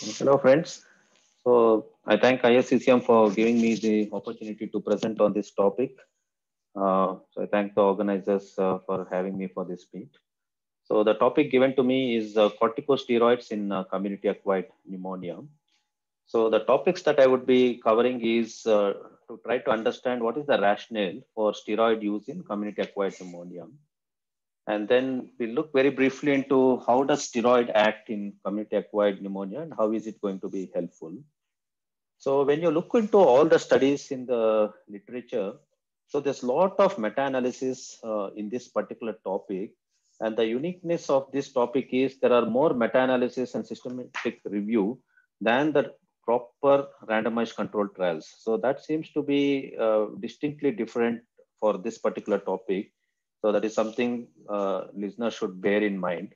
Hello, friends. So I thank ISCCM for giving me the opportunity to present on this topic. Uh, so I thank the organizers uh, for having me for this speech. So the topic given to me is uh, corticosteroids in uh, community-acquired pneumonia. So the topics that I would be covering is uh, to try to understand what is the rationale for steroid use in community-acquired pneumonia. And then we look very briefly into how does steroid act in community-acquired pneumonia and how is it going to be helpful. So when you look into all the studies in the literature, so there's a lot of meta-analysis uh, in this particular topic. And the uniqueness of this topic is there are more meta-analysis and systematic review than the proper randomized controlled trials. So that seems to be uh, distinctly different for this particular topic. So that is something uh, listeners should bear in mind.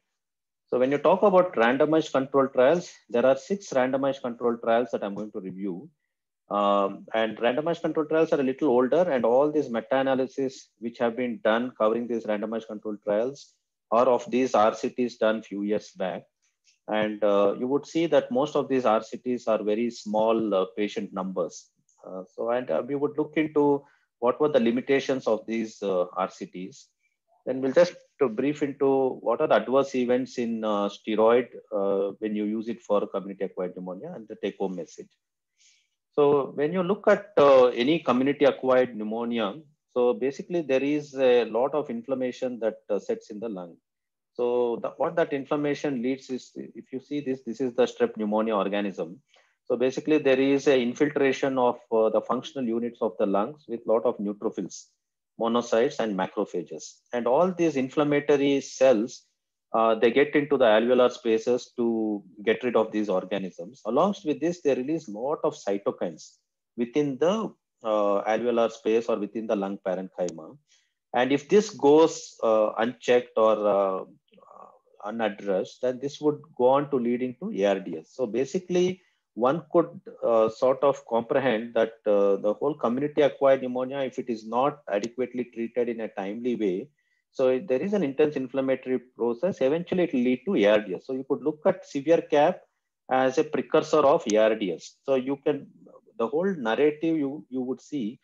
So when you talk about randomized controlled trials, there are six randomized controlled trials that I'm going to review. Um, and randomized controlled trials are a little older and all these meta-analysis which have been done covering these randomized controlled trials are of these RCTs done few years back. And uh, you would see that most of these RCTs are very small uh, patient numbers. Uh, so, and uh, we would look into what were the limitations of these uh, RCTs. Then we'll just to brief into what are the adverse events in uh, steroid uh, when you use it for community acquired pneumonia and the take home message. So when you look at uh, any community acquired pneumonia, so basically there is a lot of inflammation that uh, sets in the lung. So the, what that inflammation leads is, if you see this, this is the strep pneumonia organism. So basically there is a infiltration of uh, the functional units of the lungs with lot of neutrophils monocytes and macrophages. And all these inflammatory cells, uh, they get into the alveolar spaces to get rid of these organisms. Along with this, they release lot of cytokines within the uh, alveolar space or within the lung parenchyma. And if this goes uh, unchecked or uh, unaddressed, then this would go on to leading to ARDS. So basically, one could uh, sort of comprehend that uh, the whole community acquired pneumonia, if it is not adequately treated in a timely way, so there is an intense inflammatory process, eventually it will lead to ARDS. So you could look at severe CAP as a precursor of ARDS. So you can, the whole narrative you, you would see,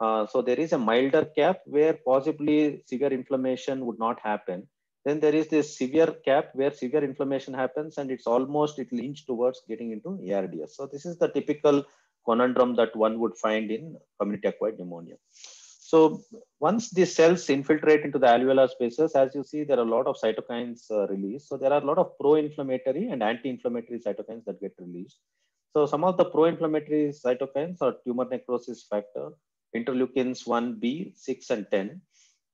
uh, so there is a milder CAP where possibly severe inflammation would not happen. Then there is this severe cap where severe inflammation happens and it's almost, it inch towards getting into ARDS. So this is the typical conundrum that one would find in community acquired pneumonia. So once these cells infiltrate into the alveolar spaces, as you see, there are a lot of cytokines uh, released. So there are a lot of pro-inflammatory and anti-inflammatory cytokines that get released. So some of the pro-inflammatory cytokines are tumor necrosis factor, interleukins 1b, 6 and 10.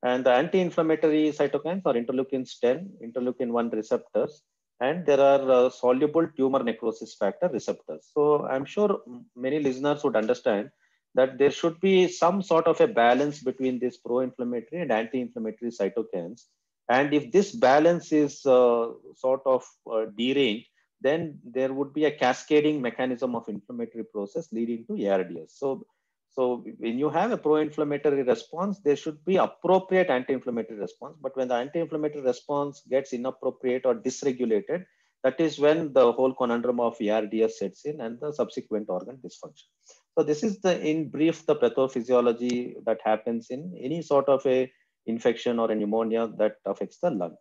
And the anti-inflammatory cytokines are interleukins 10, interleukin 1 receptors, and there are uh, soluble tumor necrosis factor receptors. So I'm sure many listeners would understand that there should be some sort of a balance between these pro-inflammatory and anti-inflammatory cytokines. And if this balance is uh, sort of uh, deranged, then there would be a cascading mechanism of inflammatory process leading to ARDS. So so when you have a pro-inflammatory response, there should be appropriate anti-inflammatory response. But when the anti-inflammatory response gets inappropriate or dysregulated, that is when the whole conundrum of ARDS sets in and the subsequent organ dysfunction. So this is the, in brief, the pathophysiology that happens in any sort of a infection or a pneumonia that affects the lung.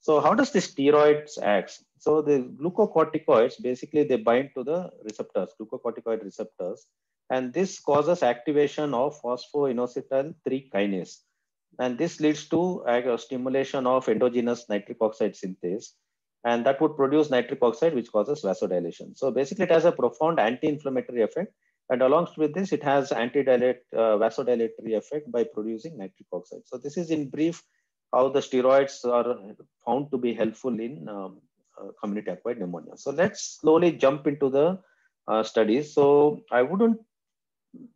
So how does the steroids act? So the glucocorticoids, basically they bind to the receptors, glucocorticoid receptors, and this causes activation of phosphoinositol 3 kinase. And this leads to a stimulation of endogenous nitric oxide synthase. And that would produce nitric oxide, which causes vasodilation. So basically, it has a profound anti-inflammatory effect. And along with this, it has anti-dilate uh, vasodilatory effect by producing nitric oxide. So this is in brief how the steroids are found to be helpful in um, uh, community acquired pneumonia. So let's slowly jump into the uh, studies. So I wouldn't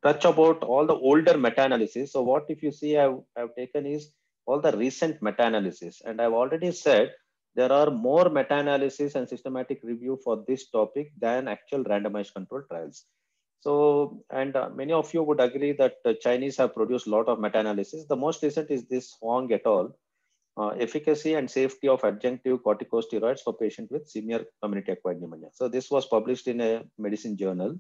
touch about all the older meta-analysis. So what if you see I've, I've taken is all the recent meta-analysis. And I've already said there are more meta-analysis and systematic review for this topic than actual randomized control trials. So, and uh, many of you would agree that the Chinese have produced a lot of meta-analysis. The most recent is this Huang et al. uh, efficacy and safety of adjunctive corticosteroids for patients with severe community acquired pneumonia. So this was published in a medicine journal.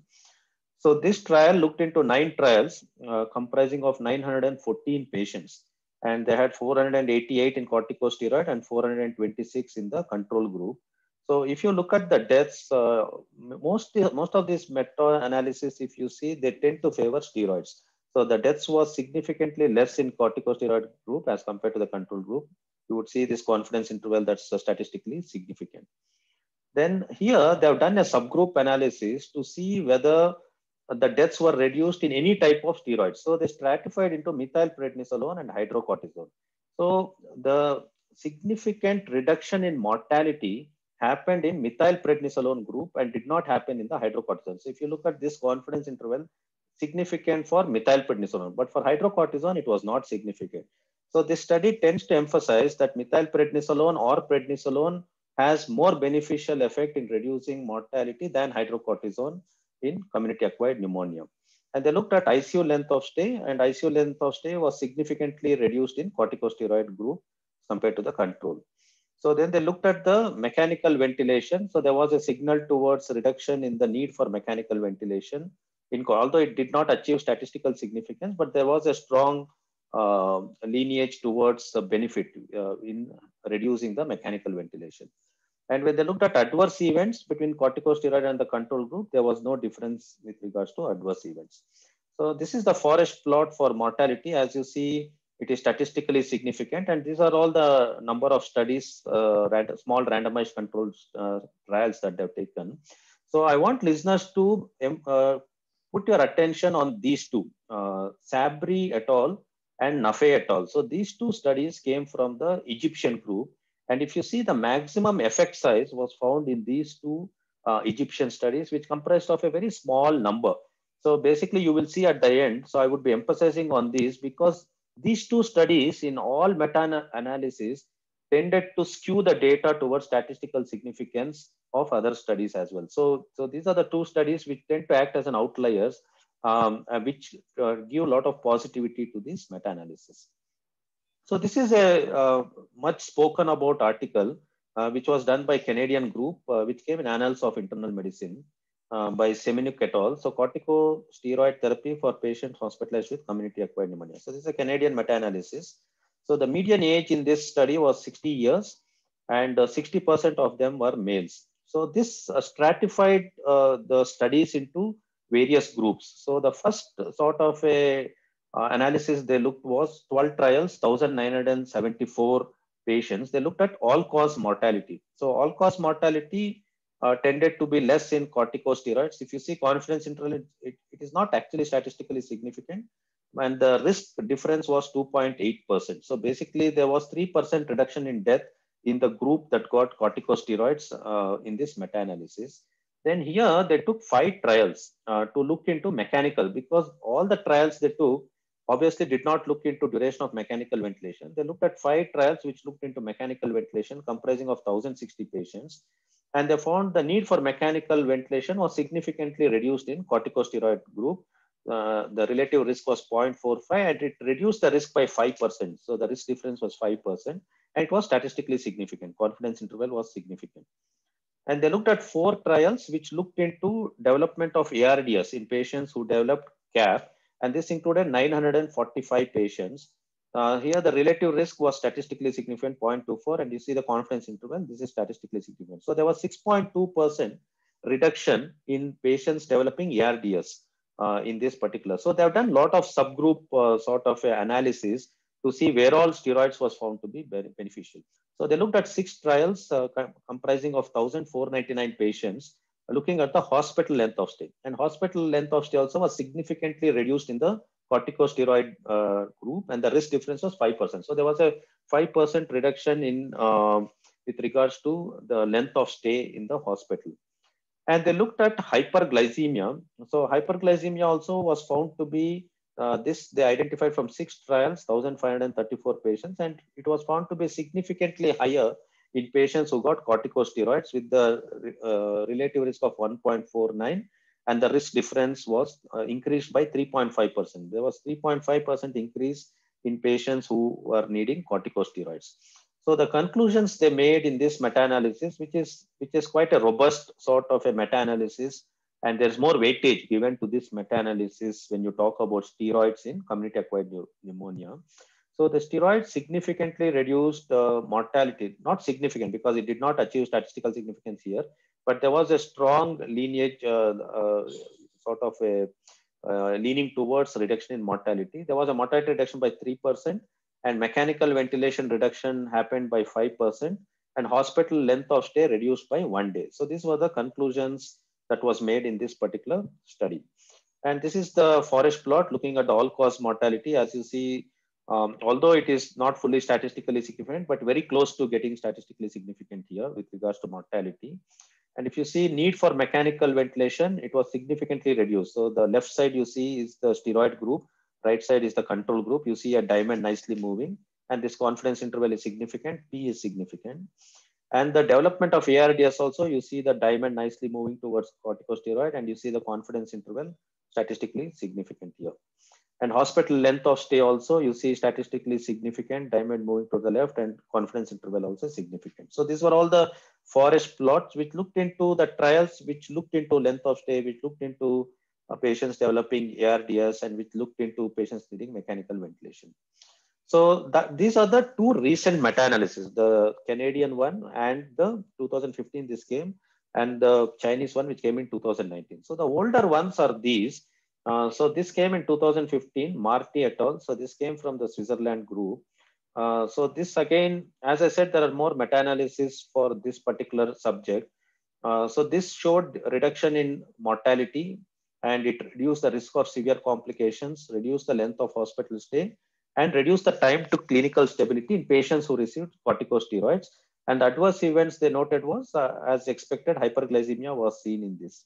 So this trial looked into nine trials uh, comprising of 914 patients and they had 488 in corticosteroid and 426 in the control group. So if you look at the deaths, uh, most, most of these meta-analysis, if you see, they tend to favor steroids. So the deaths was significantly less in corticosteroid group as compared to the control group. You would see this confidence interval that's uh, statistically significant. Then here they have done a subgroup analysis to see whether the deaths were reduced in any type of steroids. So they stratified into methylprednisolone and hydrocortisone. So the significant reduction in mortality happened in methylprednisolone group and did not happen in the hydrocortisone. So if you look at this confidence interval, significant for methylprednisolone, but for hydrocortisone, it was not significant. So this study tends to emphasize that methylprednisolone or prednisolone has more beneficial effect in reducing mortality than hydrocortisone in community acquired pneumonia. And they looked at ICU length of stay and ICU length of stay was significantly reduced in corticosteroid group compared to the control. So then they looked at the mechanical ventilation. So there was a signal towards reduction in the need for mechanical ventilation. In, although it did not achieve statistical significance, but there was a strong uh, lineage towards the benefit uh, in reducing the mechanical ventilation. And when they looked at adverse events between corticosteroid and the control group, there was no difference with regards to adverse events. So this is the forest plot for mortality. As you see, it is statistically significant. And these are all the number of studies, uh, small randomized controlled uh, trials that they've taken. So I want listeners to um, uh, put your attention on these two, uh, Sabry et al. and Nafae et al. So these two studies came from the Egyptian group and if you see the maximum effect size was found in these two uh, Egyptian studies, which comprised of a very small number. So basically you will see at the end, so I would be emphasizing on these because these two studies in all meta-analysis tended to skew the data towards statistical significance of other studies as well. So, so these are the two studies which tend to act as an outliers, um, uh, which uh, give a lot of positivity to this meta-analysis. So this is a uh, much spoken about article uh, which was done by Canadian group, uh, which came in Annals of Internal Medicine uh, by Siemieniuk et al. So corticosteroid therapy for patients hospitalized with community acquired pneumonia. So this is a Canadian meta-analysis. So the median age in this study was 60 years and 60% uh, of them were males. So this uh, stratified the studies into various groups. So the first sort of a uh, analysis they looked was 12 trials, 1,974 patients. They looked at all-cause mortality. So all-cause mortality uh, tended to be less in corticosteroids. If you see confidence interval, it, it, it is not actually statistically significant. And the risk difference was 2.8%. So basically there was 3% reduction in death in the group that got corticosteroids uh, in this meta-analysis. Then here they took five trials uh, to look into mechanical because all the trials they took obviously did not look into duration of mechanical ventilation. They looked at five trials which looked into mechanical ventilation comprising of 1060 patients. And they found the need for mechanical ventilation was significantly reduced in corticosteroid group. Uh, the relative risk was 0.45 and it reduced the risk by 5%. So the risk difference was 5% and it was statistically significant. Confidence interval was significant. And they looked at four trials which looked into development of ARDS in patients who developed CAP and this included 945 patients. Uh, here, the relative risk was statistically significant, 0.24, and you see the confidence interval, this is statistically significant. So there was 6.2% reduction in patients developing ARDS uh, in this particular. So they have done a lot of subgroup uh, sort of analysis to see where all steroids was found to be beneficial. So they looked at six trials uh, comprising of 1,499 patients looking at the hospital length of stay. And hospital length of stay also was significantly reduced in the corticosteroid uh, group and the risk difference was 5%. So there was a 5% reduction in uh, with regards to the length of stay in the hospital. And they looked at hyperglycemia. So hyperglycemia also was found to be uh, this they identified from six trials, 1,534 patients, and it was found to be significantly higher in patients who got corticosteroids with the uh, relative risk of 1.49 and the risk difference was uh, increased by 3.5%. There was 3.5% increase in patients who were needing corticosteroids. So the conclusions they made in this meta-analysis, which is which is quite a robust sort of a meta-analysis, and there's more weightage given to this meta-analysis when you talk about steroids in community-acquired pneumonia. So the steroids significantly reduced uh, mortality, not significant because it did not achieve statistical significance here, but there was a strong lineage, uh, uh, sort of a uh, leaning towards reduction in mortality. There was a mortality reduction by 3%, and mechanical ventilation reduction happened by 5% and hospital length of stay reduced by one day. So these were the conclusions that was made in this particular study. And this is the forest plot looking at all cause mortality. As you see, um, although it is not fully statistically significant, but very close to getting statistically significant here with regards to mortality. And if you see need for mechanical ventilation, it was significantly reduced. So the left side you see is the steroid group Right side is the control group. You see a diamond nicely moving and this confidence interval is significant. P is significant. And the development of ARDS also, you see the diamond nicely moving towards corticosteroid and you see the confidence interval statistically significant here. And hospital length of stay also, you see statistically significant, diamond moving to the left and confidence interval also significant. So these were all the forest plots which looked into the trials, which looked into length of stay, which looked into uh, patients developing ARDS and which looked into patients needing mechanical ventilation. So that, these are the two recent meta-analysis, the Canadian one and the 2015 this came and the Chinese one which came in 2019. So the older ones are these. Uh, so this came in 2015, Marti et al. So this came from the Switzerland group. Uh, so this again, as I said, there are more meta-analysis for this particular subject. Uh, so this showed reduction in mortality and it reduced the risk of severe complications, reduced the length of hospital stay, and reduced the time to clinical stability in patients who received corticosteroids. And adverse events they noted was, uh, as expected, hyperglycemia was seen in this.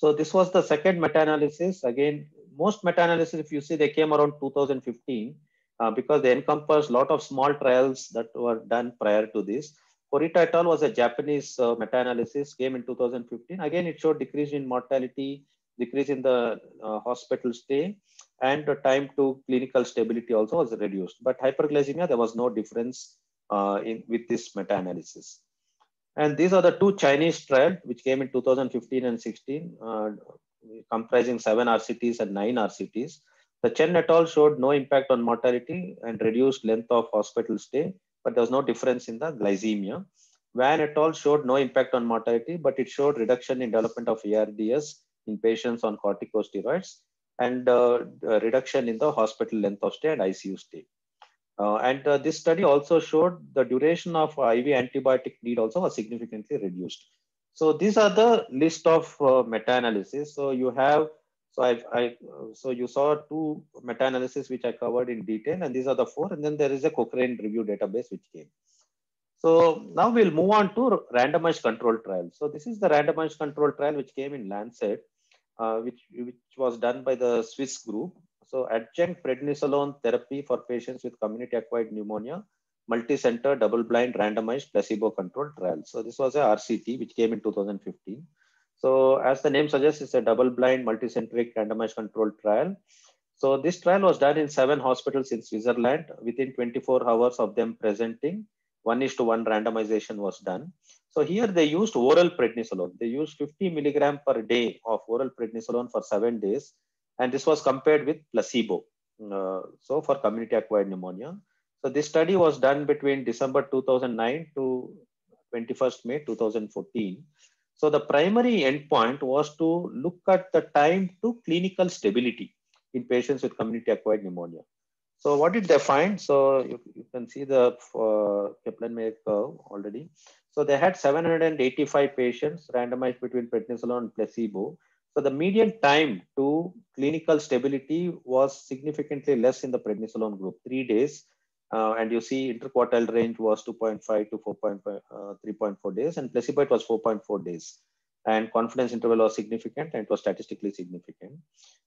So this was the second meta-analysis. Again, most meta-analysis, if you see, they came around 2015 uh, because they encompass a lot of small trials that were done prior to this. Kurita et al. was a Japanese uh, meta-analysis, came in 2015. Again, it showed decrease in mortality, decrease in the uh, hospital stay, and the time to clinical stability also was reduced. But hyperglycemia, there was no difference uh, in, with this meta-analysis. And these are the two Chinese trials, which came in 2015 and 16, uh, comprising seven RCTs and nine RCTs. The Chen et al. showed no impact on mortality and reduced length of hospital stay but there was no difference in the glycemia. Wan et al. showed no impact on mortality, but it showed reduction in development of ARDS in patients on corticosteroids and uh, reduction in the hospital length of stay and ICU stay. Uh, and uh, this study also showed the duration of IV antibiotic need also was significantly reduced. So these are the list of uh, meta-analysis. So you have so I, I so you saw two meta-analysis which I covered in detail, and these are the four. And then there is a Cochrane review database which came. So now we'll move on to randomized control trial. So this is the randomized control trial which came in Lancet, uh, which which was done by the Swiss group. So adjunct prednisolone therapy for patients with community-acquired pneumonia, multi-center, double-blind, randomized, placebo-controlled trial. So this was a RCT which came in 2015. So as the name suggests, it's a double-blind, multicentric, randomized controlled trial. So this trial was done in seven hospitals in Switzerland within 24 hours of them presenting. One is to one randomization was done. So here they used oral prednisolone. They used 50 milligram per day of oral prednisolone for seven days. And this was compared with placebo. Uh, so for community acquired pneumonia. So this study was done between December 2009 to 21st May 2014. So the primary endpoint was to look at the time to clinical stability in patients with community acquired pneumonia. So what did they find? So you, you can see the uh, Kaplan-Meier curve already. So they had 785 patients randomized between prednisolone and placebo. So the median time to clinical stability was significantly less in the prednisolone group, three days uh, and you see interquartile range was 2.5 to 4.5, uh, 3.4 days, and placebo it was 4.4 days. And confidence interval was significant and it was statistically significant.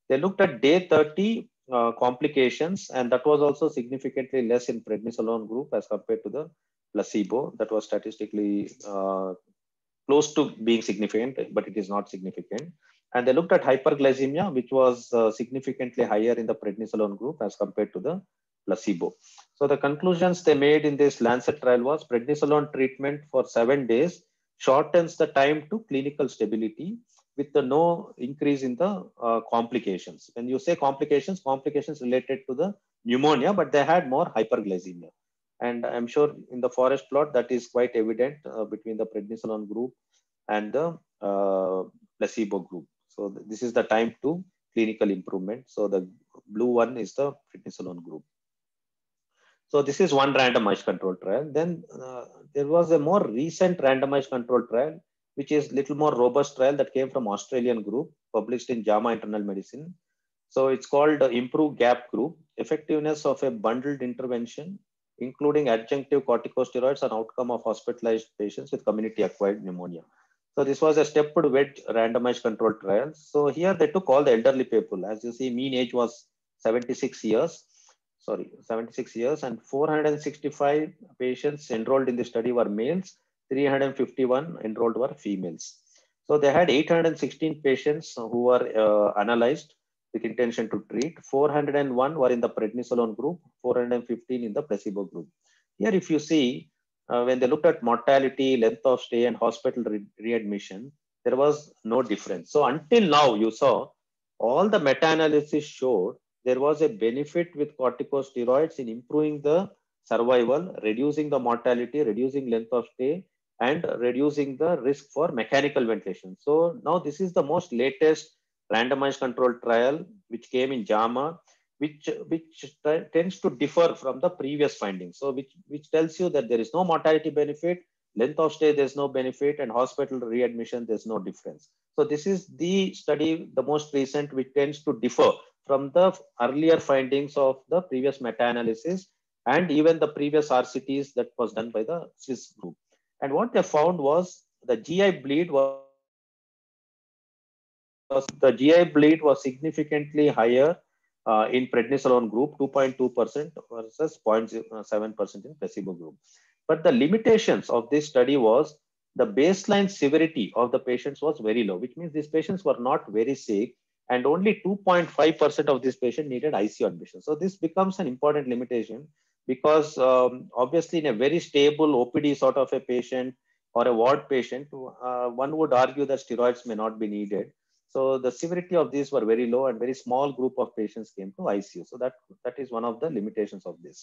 They looked at day 30 uh, complications, and that was also significantly less in prednisolone group as compared to the placebo. That was statistically uh, close to being significant, but it is not significant. And they looked at hyperglycemia, which was uh, significantly higher in the prednisolone group as compared to the placebo. So the conclusions they made in this Lancet trial was prednisolone treatment for seven days shortens the time to clinical stability with the no increase in the uh, complications. When you say complications, complications related to the pneumonia, but they had more hyperglycemia. And I'm sure in the forest plot that is quite evident uh, between the prednisolone group and the uh, placebo group. So th this is the time to clinical improvement. So the blue one is the prednisolone group. So this is one randomized control trial. Then uh, there was a more recent randomized control trial, which is little more robust trial that came from Australian group published in JAMA Internal Medicine. So it's called uh, Improve Gap Group, effectiveness of a bundled intervention, including adjunctive corticosteroids and outcome of hospitalized patients with community acquired pneumonia. So this was a stepped wedge randomized controlled trial. So here they took all the elderly people. As you see, mean age was 76 years. Sorry, 76 years and 465 patients enrolled in the study were males. 351 enrolled were females. So they had 816 patients who were uh, analyzed with intention to treat. 401 were in the prednisolone group, 415 in the placebo group. Here, if you see, uh, when they looked at mortality, length of stay, and hospital re readmission, there was no difference. So until now, you saw all the meta-analysis showed there was a benefit with corticosteroids in improving the survival, reducing the mortality, reducing length of stay, and reducing the risk for mechanical ventilation. So now this is the most latest randomized controlled trial which came in JAMA which which tends to differ from the previous findings. So which which tells you that there is no mortality benefit, length of stay there's no benefit, and hospital readmission there's no difference. So this is the study, the most recent, which tends to differ from the earlier findings of the previous meta-analysis and even the previous RCTs that was done by the Swiss group. And what they found was the GI bleed was the GI bleed was significantly higher uh, in prednisolone group, 2.2% versus 0.7% in placebo group. But the limitations of this study was the baseline severity of the patients was very low, which means these patients were not very sick and only 2.5% of these patients needed ICU admission. So this becomes an important limitation because um, obviously in a very stable OPD sort of a patient or a ward patient, uh, one would argue that steroids may not be needed. So the severity of these were very low and very small group of patients came to ICU. So that, that is one of the limitations of this.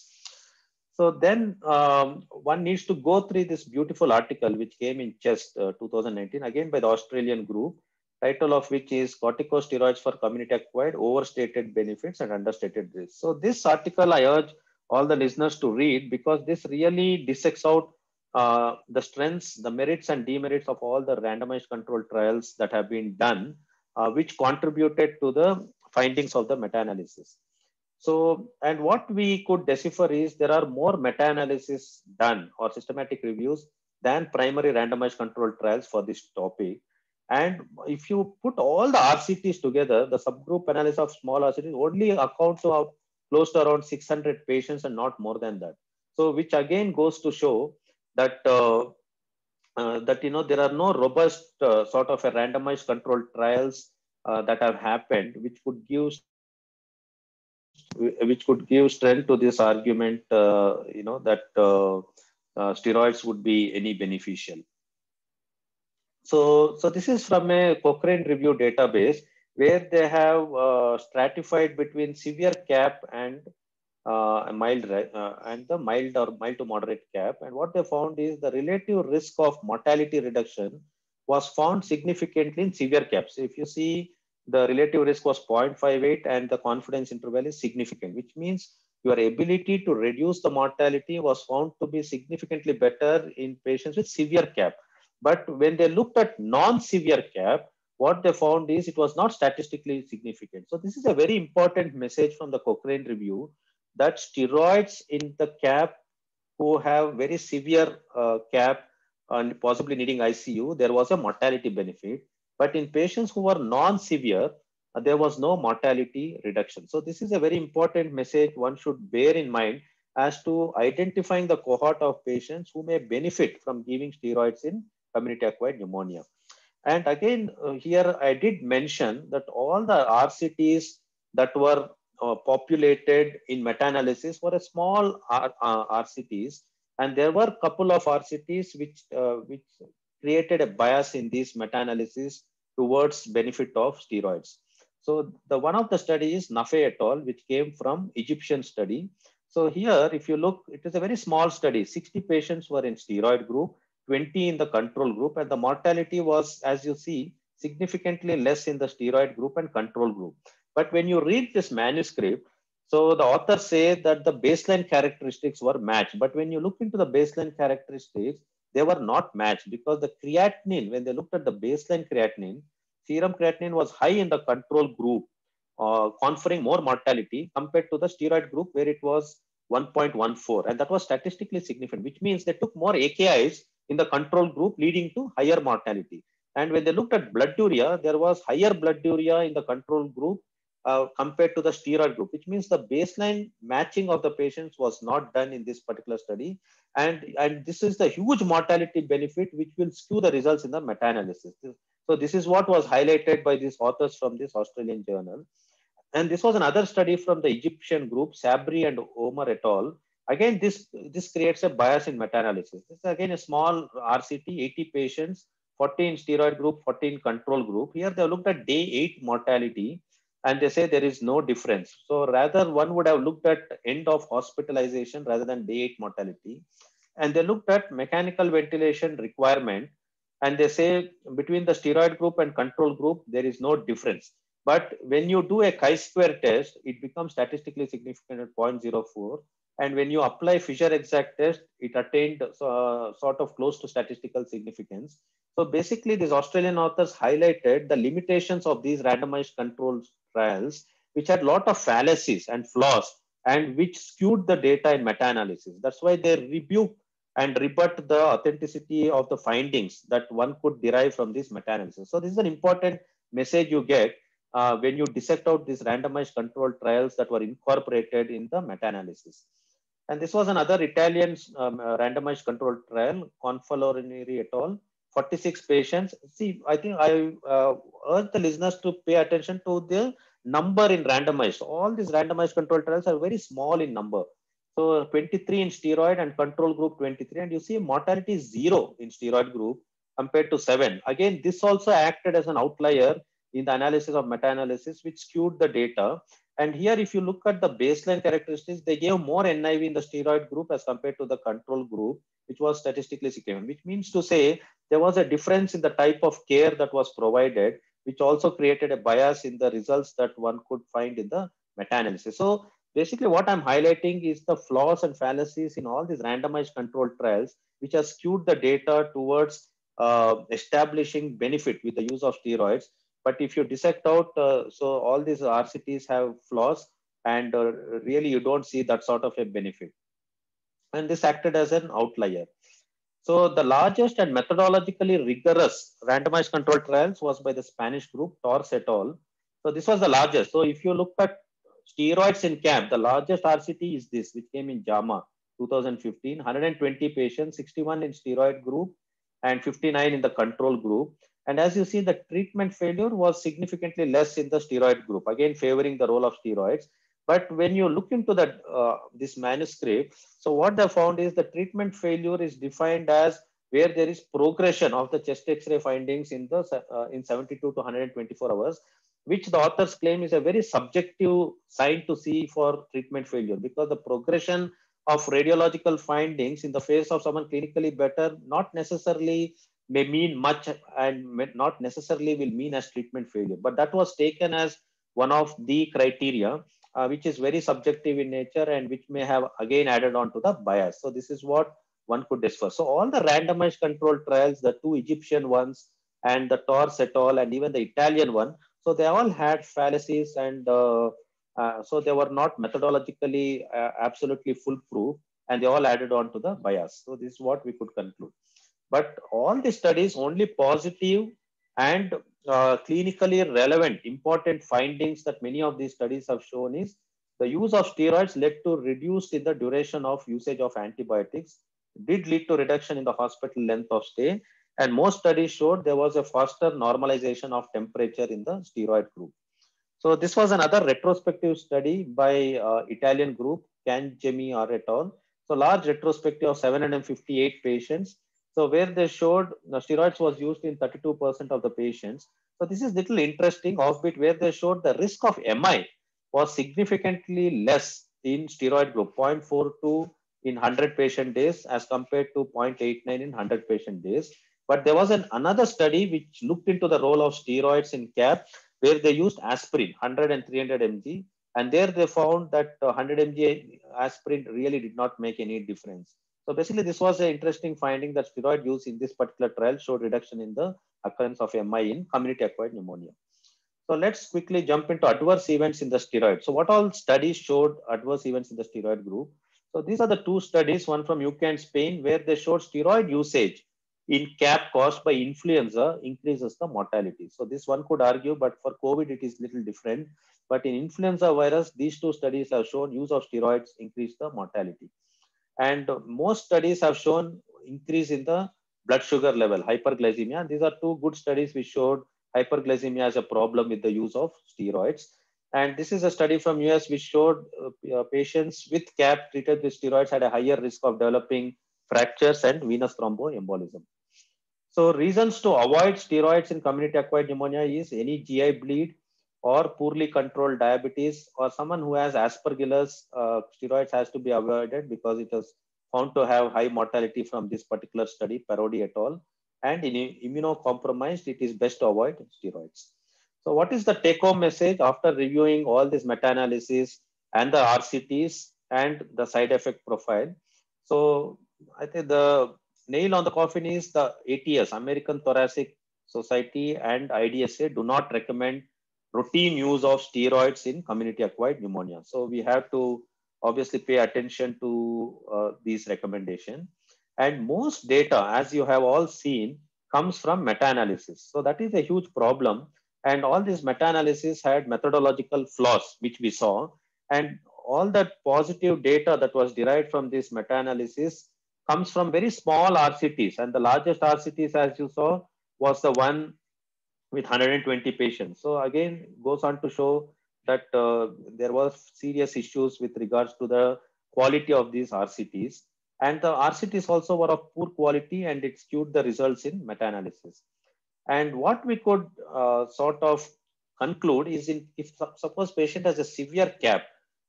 So then um, one needs to go through this beautiful article which came in Chest uh, 2019, again by the Australian group, title of which is Corticosteroids for Community Acquired Overstated Benefits and Understated Risks. So this article I urge all the listeners to read because this really dissects out uh, the strengths, the merits and demerits of all the randomized controlled trials that have been done uh, which contributed to the findings of the meta-analysis. So, and what we could decipher is there are more meta-analysis done or systematic reviews than primary randomized controlled trials for this topic. And if you put all the RCTs together, the subgroup analysis of small RCTs only accounts of close to around 600 patients and not more than that. So, which again goes to show that uh, that you know there are no robust uh, sort of a randomized controlled trials uh, that have happened which could give which could give strength to this argument uh, you know that uh, uh, steroids would be any beneficial. So so this is from a cochrane review database where they have stratified between severe cap and uh, mild uh, and the mild or mild to moderate cap. And what they found is the relative risk of mortality reduction was found significantly in severe caps. If you see the relative risk was 0.58 and the confidence interval is significant, which means your ability to reduce the mortality was found to be significantly better in patients with severe cap. But when they looked at non-severe cap, what they found is it was not statistically significant. So this is a very important message from the Cochrane review that steroids in the cap who have very severe uh, cap and possibly needing ICU, there was a mortality benefit. But in patients who were non-severe, uh, there was no mortality reduction. So this is a very important message one should bear in mind as to identifying the cohort of patients who may benefit from giving steroids in community acquired pneumonia. And again, uh, here I did mention that all the RCTs that were populated in meta-analysis were a small R, uh, RCTs, and there were a couple of RCTs which uh, which created a bias in this meta-analysis towards benefit of steroids. So the one of the studies Nafae et al, which came from Egyptian study. So here, if you look, it is a very small study. 60 patients were in steroid group, 20 in the control group, and the mortality was, as you see, significantly less in the steroid group and control group. But when you read this manuscript, so the authors say that the baseline characteristics were matched. But when you look into the baseline characteristics, they were not matched because the creatinine, when they looked at the baseline creatinine, serum creatinine was high in the control group, uh, conferring more mortality compared to the steroid group where it was 1.14. And that was statistically significant, which means they took more AKIs in the control group, leading to higher mortality. And when they looked at blood urea, there was higher blood urea in the control group uh, compared to the steroid group, which means the baseline matching of the patients was not done in this particular study. And, and this is the huge mortality benefit, which will skew the results in the meta-analysis. So this is what was highlighted by these authors from this Australian journal. And this was another study from the Egyptian group, Sabry and Omar et al. Again, this, this creates a bias in meta-analysis. This is again a small RCT, 80 patients, 14 steroid group, 14 control group. Here they looked at day eight mortality and they say there is no difference. So rather one would have looked at end of hospitalization rather than day eight mortality. And they looked at mechanical ventilation requirement and they say between the steroid group and control group, there is no difference. But when you do a chi-square test, it becomes statistically significant at 0.04. And when you apply Fisher exact test, it attained uh, sort of close to statistical significance. So basically, these Australian authors highlighted the limitations of these randomized controlled trials, which had a lot of fallacies and flaws and which skewed the data in meta-analysis. That's why they rebuke and rebut the authenticity of the findings that one could derive from this meta-analysis. So this is an important message you get uh, when you dissect out these randomized controlled trials that were incorporated in the meta-analysis. And this was another Italian um, uh, randomized controlled trial, Confalonieri et al. 46 patients. See, I think I uh, urge the listeners to pay attention to the number in randomized. All these randomized control trials are very small in number. So 23 in steroid and control group 23, and you see mortality is zero in steroid group compared to seven. Again, this also acted as an outlier in the analysis of meta-analysis, which skewed the data. And here, if you look at the baseline characteristics, they gave more NIV in the steroid group as compared to the control group, which was statistically significant, which means to say there was a difference in the type of care that was provided, which also created a bias in the results that one could find in the meta-analysis. So basically what I'm highlighting is the flaws and fallacies in all these randomized controlled trials, which have skewed the data towards uh, establishing benefit with the use of steroids. But if you dissect out, uh, so all these RCTs have flaws and uh, really you don't see that sort of a benefit. And this acted as an outlier. So the largest and methodologically rigorous randomized controlled trials was by the Spanish group Torres et al. So this was the largest. So if you look at steroids in camp, the largest RCT is this, which came in JAMA 2015, 120 patients, 61 in steroid group and 59 in the control group. And as you see, the treatment failure was significantly less in the steroid group, again favoring the role of steroids. But when you look into that uh, this manuscript, so what they found is the treatment failure is defined as where there is progression of the chest X-ray findings in the uh, in 72 to 124 hours, which the authors claim is a very subjective sign to see for treatment failure because the progression of radiological findings in the face of someone clinically better not necessarily may mean much and not necessarily will mean as treatment failure. But that was taken as one of the criteria, uh, which is very subjective in nature and which may have again added on to the bias. So this is what one could discuss. So all the randomized controlled trials, the two Egyptian ones and the Torres et al. and even the Italian one, so they all had fallacies and uh, uh, so they were not methodologically uh, absolutely foolproof and they all added on to the bias. So this is what we could conclude. But all the studies only positive and uh, clinically relevant important findings that many of these studies have shown is the use of steroids led to reduced in the duration of usage of antibiotics, did lead to reduction in the hospital length of stay, and most studies showed there was a faster normalization of temperature in the steroid group. So this was another retrospective study by uh, Italian group Cangemi et al. So large retrospective of 758 patients. So where they showed the steroids was used in 32% of the patients. So this is little interesting offbit where they showed the risk of MI was significantly less in steroid group 0.42 in 100 patient days as compared to 0.89 in 100 patient days. But there was an another study which looked into the role of steroids in CAP where they used aspirin 100 and 300 mg and there they found that uh, 100 mg aspirin really did not make any difference. So basically this was an interesting finding that steroid use in this particular trial showed reduction in the occurrence of MI in community acquired pneumonia. So let's quickly jump into adverse events in the steroid. So what all studies showed adverse events in the steroid group? So these are the two studies, one from UK and Spain, where they showed steroid usage in CAP caused by influenza increases the mortality. So this one could argue, but for COVID, it is little different. But in influenza virus, these two studies have shown use of steroids increase the mortality. And most studies have shown increase in the blood sugar level, hyperglycemia. These are two good studies which showed hyperglycemia as a problem with the use of steroids. And this is a study from US which showed uh, patients with CAP treated with steroids had a higher risk of developing fractures and venous thromboembolism. So reasons to avoid steroids in community acquired pneumonia is any GI bleed or poorly controlled diabetes or someone who has aspergillus, uh, steroids has to be avoided because it is found to have high mortality from this particular study, Parodi et al. And in immunocompromised, it is best to avoid steroids. So what is the take home message after reviewing all this meta-analysis and the RCTs and the side effect profile? So I think the nail on the coffin is the ATS, American Thoracic Society and IDSA do not recommend routine use of steroids in community acquired pneumonia. So we have to obviously pay attention to uh, these recommendations. And most data, as you have all seen, comes from meta-analysis. So that is a huge problem. And all this meta-analysis had methodological flaws, which we saw. And all that positive data that was derived from this meta-analysis comes from very small RCTs. And the largest RCTs, as you saw, was the one with 120 patients. So again, goes on to show that uh, there was serious issues with regards to the quality of these RCTs. And the RCTs also were of poor quality and it skewed the results in meta-analysis. And what we could uh, sort of conclude is in, if suppose patient has a severe CAP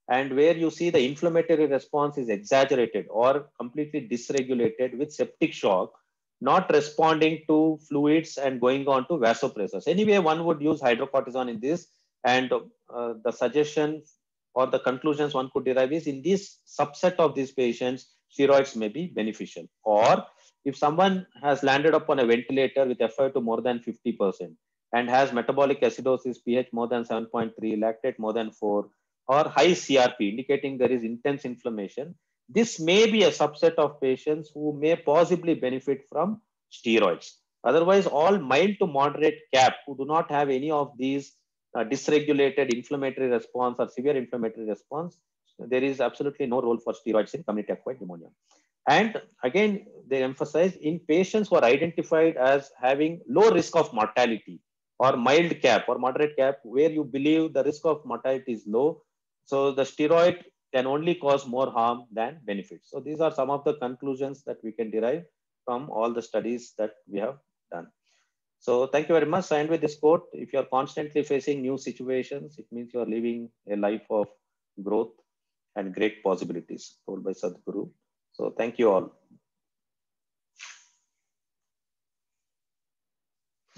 and where you see the inflammatory response is exaggerated or completely dysregulated with septic shock, not responding to fluids and going on to vasopressors. Anyway, one would use hydrocortisone in this and uh, the suggestion or the conclusions one could derive is in this subset of these patients, steroids may be beneficial. Or if someone has landed upon a ventilator with FiO2 more than 50% and has metabolic acidosis, pH more than 7.3, lactate more than 4, or high CRP, indicating there is intense inflammation, this may be a subset of patients who may possibly benefit from steroids. Otherwise, all mild to moderate CAP who do not have any of these uh, dysregulated inflammatory response or severe inflammatory response, there is absolutely no role for steroids in community acquired pneumonia. And again, they emphasize in patients who are identified as having low risk of mortality or mild cap or moderate cap, where you believe the risk of mortality is low. So the steroid can only cause more harm than benefits. So these are some of the conclusions that we can derive from all the studies that we have done. So thank you very much. I end with this quote. If you are constantly facing new situations, it means you are living a life of growth and great possibilities told by Sadhguru. So thank you all.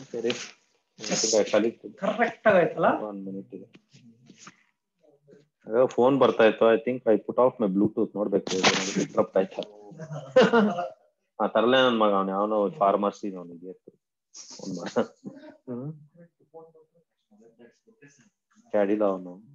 Okay, Correct. One minute. Phone ಬರ್ತಾ ಇತ್ತು. I think I put off my Bluetooth ನೋಡ್ಬೇಕು. Interrupt ಆಯ್ತಾ? ಆ ತರಲೇ ನನ್ ಮಗ ಅವ್ನು. ಯಾವನೋ pharmacy ಅವನಿಗೆ. ಕ್ಯಾಡಿಲ್ಲ ಅವನು?